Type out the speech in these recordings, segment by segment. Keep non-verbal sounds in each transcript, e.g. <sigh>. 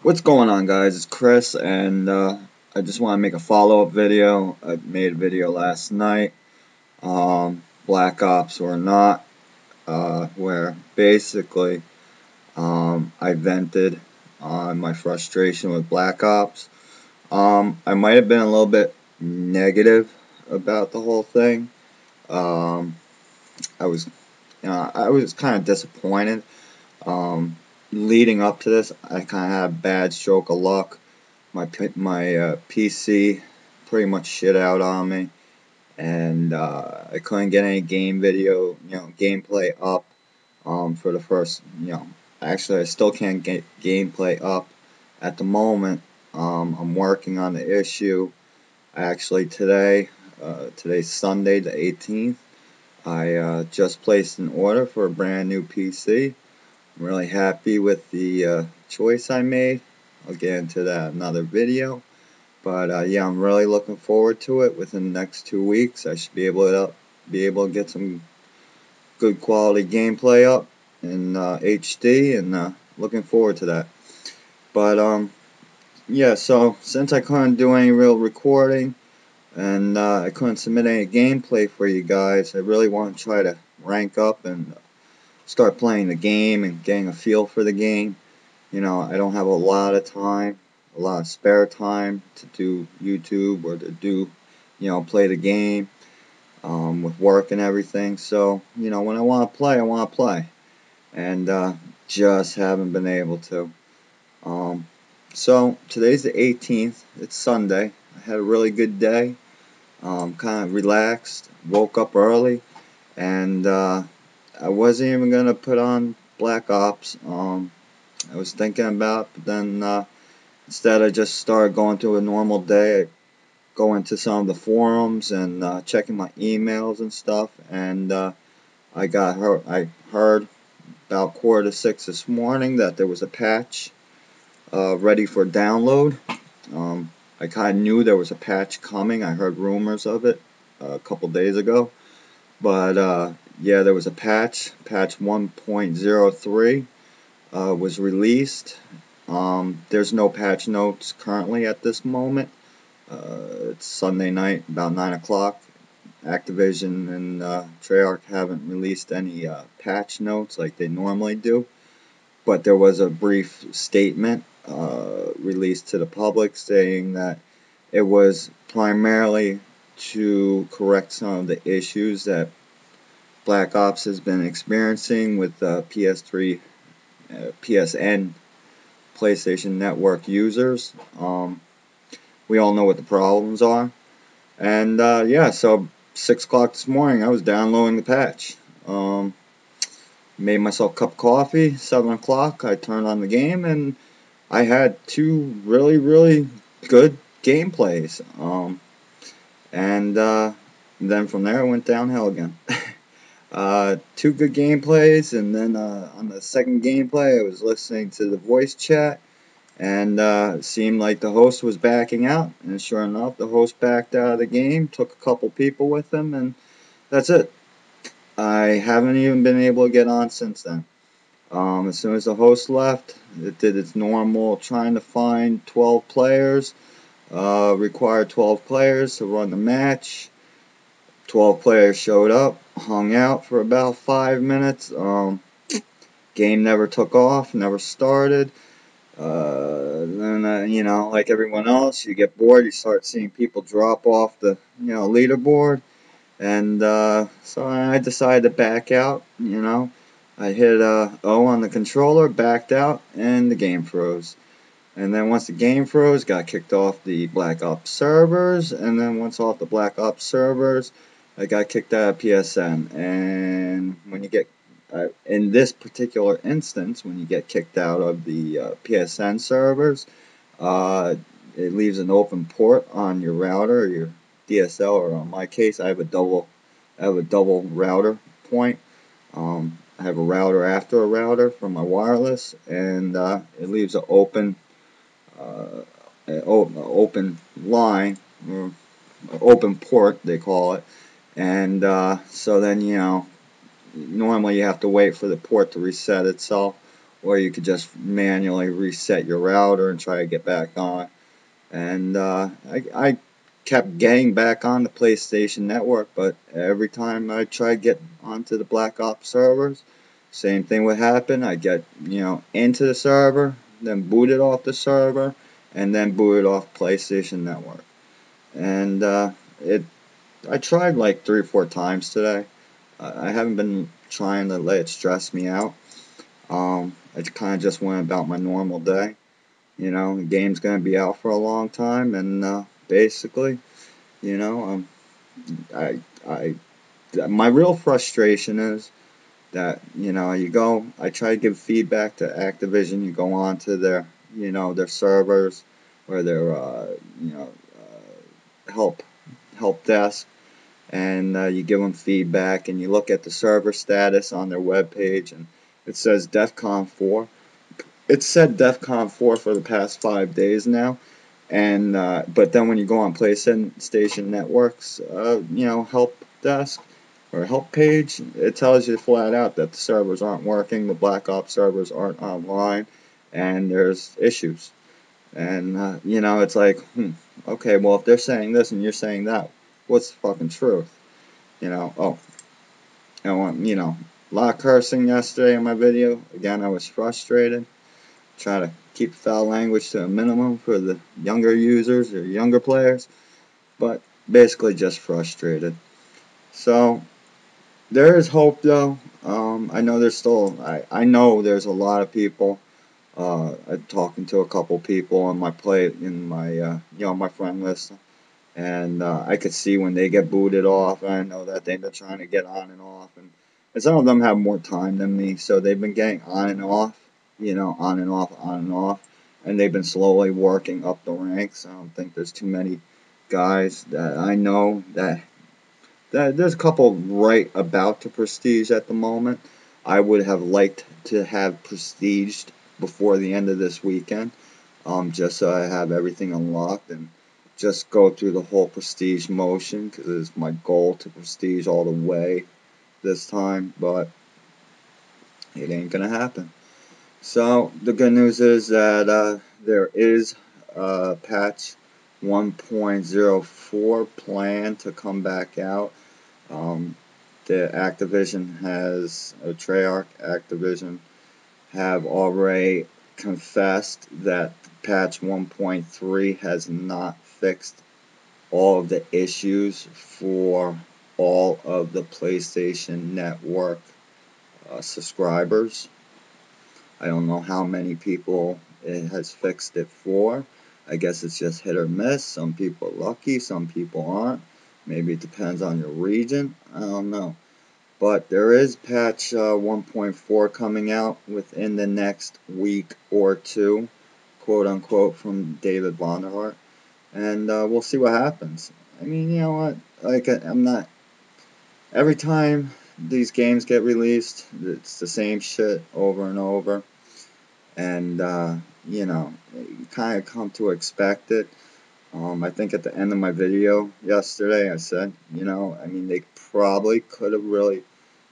What's going on guys, it's Chris and uh, I just want to make a follow-up video. I made a video last night, um, Black Ops or not, uh, where basically um, I vented on my frustration with Black Ops. Um, I might have been a little bit negative about the whole thing. Um, I was, you know, I was kind of disappointed. Um, leading up to this, I kind of had a bad stroke of luck. My my uh, PC pretty much shit out on me, and uh, I couldn't get any game video, you know, gameplay up um, for the first, you know, actually I still can't get gameplay up at the moment. Um, I'm working on the issue. Actually, today, uh, today's Sunday, the 18th. I uh, just placed an order for a brand new PC. I'm really happy with the uh, choice I made. I'll get into that another video. But uh, yeah, I'm really looking forward to it. Within the next two weeks, I should be able to be able to get some good quality gameplay up in HD, uh, and uh, looking forward to that. But um, yeah, so since I couldn't do any real recording and uh, I couldn't submit any gameplay for you guys, I really want to try to rank up and start playing the game and getting a feel for the game. You know, I don't have a lot of time, a lot of spare time to do YouTube or to do, you know, play the game um, with work and everything. So, you know, when I want to play, I want to play. And uh, just haven't been able to. Um, so, today's the 18th. It's Sunday. I had a really good day. Um, kind of relaxed. Woke up early. And, uh, I wasn't even gonna put on Black Ops. Um, I was thinking about, but then uh, instead I just started going through a normal day. I go into some of the forums and uh, checking my emails and stuff, and uh, I got heard, I heard about quarter to six this morning that there was a patch uh, ready for download. Um, I kind of knew there was a patch coming. I heard rumors of it a couple days ago, but uh, yeah, there was a patch. Patch 1.03 uh, was released. Um, there's no patch notes currently at this moment. Uh, it's Sunday night, about 9 o'clock. Activision and uh, Treyarch haven't released any uh, patch notes like they normally do. But there was a brief statement uh, released to the public saying that it was primarily to correct some of the issues that Black Ops has been experiencing with uh, PS3, uh, PSN, PlayStation Network users. Um, we all know what the problems are. And uh, yeah, so 6 o'clock this morning, I was downloading the patch. Um, made myself a cup of coffee. 7 o'clock, I turned on the game, and I had two really, really good gameplays. Um, and uh, then from there, it went downhill again. <laughs> Uh, two good gameplays, and then uh, on the second gameplay, I was listening to the voice chat, and uh, it seemed like the host was backing out. And sure enough, the host backed out of the game, took a couple people with him, and that's it. I haven't even been able to get on since then. Um, as soon as the host left, it did its normal trying to find 12 players, uh, required 12 players to run the match. 12 players showed up, hung out for about five minutes. Um, game never took off, never started. Uh, then, uh, you know, like everyone else, you get bored, you start seeing people drop off the, you know, leaderboard. And uh, so I decided to back out, you know. I hit uh, O on the controller, backed out, and the game froze. And then once the game froze, got kicked off the Black Ops servers. And then once off the Black Ops servers, I got kicked out of PSN. And when you get, uh, in this particular instance, when you get kicked out of the uh, PSN servers, uh, it leaves an open port on your router, your DSL, or in my case, I have a double, I have a double router point. Um, I have a router after a router for my wireless, and uh, it leaves an open, uh, open line, or open port, they call it, and uh, so then, you know, normally you have to wait for the port to reset itself or you could just manually reset your router and try to get back on. And uh, I, I kept getting back on the PlayStation Network, but every time I tried to get onto the Black Ops servers, same thing would happen. I get, you know, into the server, then boot it off the server, and then boot it off PlayStation Network. And uh, it, I tried like three or four times today. I haven't been trying to let it stress me out. Um, I kind of just went about my normal day. You know, the game's going to be out for a long time, and uh, basically, you know, um, I, I, my real frustration is that you know you go. I try to give feedback to Activision. You go on to their, you know, their servers or their, uh, you know, uh, help help desk and uh, you give them feedback and you look at the server status on their web page and it says DEFCON 4. It's said DEFCON 4 for the past five days now, and uh, but then when you go on PlayStation Networks, uh, you know, help desk or help page, it tells you flat out that the servers aren't working, the Black Ops servers aren't online, and there's issues. And uh, you know, it's like, hmm, okay, well, if they're saying this and you're saying that, what's the fucking truth? You know, oh, I want, you know, a lot of cursing yesterday in my video. Again, I was frustrated. Try to keep foul language to a minimum for the younger users or younger players, but basically just frustrated. So there is hope though. Um, I know there's still, I, I know there's a lot of people. Uh, I'm talking to a couple people on my play in my, uh, you know, my friend list and uh, I could see when they get booted off. I know that they've been trying to get on and off, and, and some of them have more time than me, so they've been getting on and off, you know, on and off, on and off, and they've been slowly working up the ranks. I don't think there's too many guys that I know that that there's a couple right about to prestige at the moment. I would have liked to have prestiged before the end of this weekend, um, just so I have everything unlocked and just go through the whole prestige motion because it's my goal to prestige all the way this time, but it ain't gonna happen. So the good news is that uh, there is a patch 1.04 plan to come back out. Um, the Activision has, a Treyarch Activision, have already confessed that patch 1.3 has not fixed all of the issues for all of the PlayStation Network uh, subscribers. I don't know how many people it has fixed it for. I guess it's just hit or miss. Some people are lucky, some people aren't. Maybe it depends on your region. I don't know. But there is patch uh, 1.4 coming out within the next week or two, quote unquote, from David Vonderhaar and uh, we'll see what happens. I mean, you know what? Like, I'm not. Every time these games get released, it's the same shit over and over, and uh, you know, you kind of come to expect it. Um, I think at the end of my video yesterday, I said, you know, I mean, they probably could have really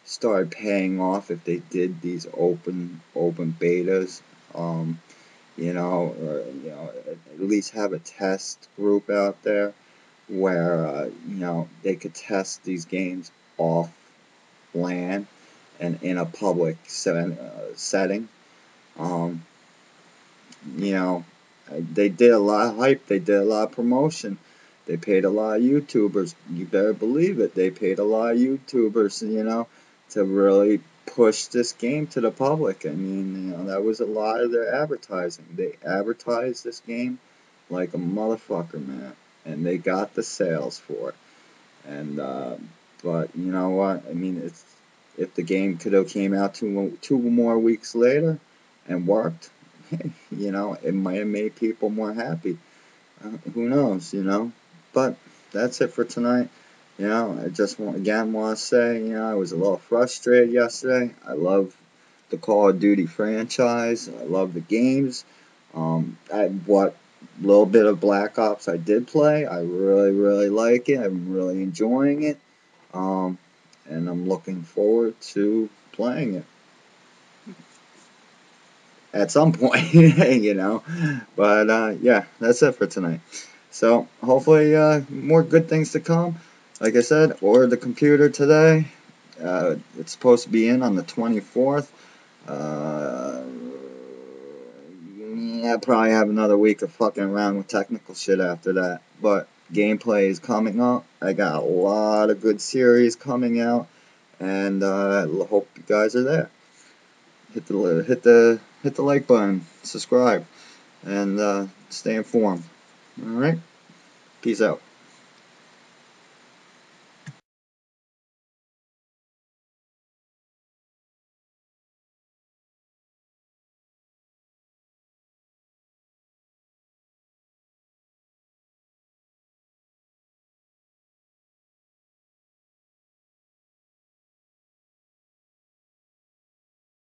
started paying off if they did these open open betas. Um, you know, or you know, at least have a test group out there where uh, you know they could test these games off land and in a public uh, setting. Um, you know, they did a lot of hype. They did a lot of promotion. They paid a lot of YouTubers. You better believe it. They paid a lot of YouTubers, you know, to really push this game to the public. I mean, you know, that was a lot of their advertising. They advertised this game like a motherfucker, man, and they got the sales for it. And uh, but you know what? I mean, it's if the game could have came out two two more weeks later and worked, <laughs> you know, it might have made people more happy. Uh, who knows, you know? But that's it for tonight. You know, I just want, again want to say, you know, I was a little frustrated yesterday. I love the Call of Duty franchise. I love the games. Um, I, what little bit of Black Ops I did play, I really, really like it. I'm really enjoying it. Um, and I'm looking forward to playing it. At some point, <laughs> you know. But uh, yeah, that's it for tonight. So hopefully uh, more good things to come. Like I said, ordered the computer today. Uh, it's supposed to be in on the 24th. Uh, yeah, probably have another week of fucking around with technical shit after that. But gameplay is coming up. I got a lot of good series coming out, and uh, hope you guys are there. Hit the hit the hit the like button, subscribe, and uh, stay informed. All right, peace out.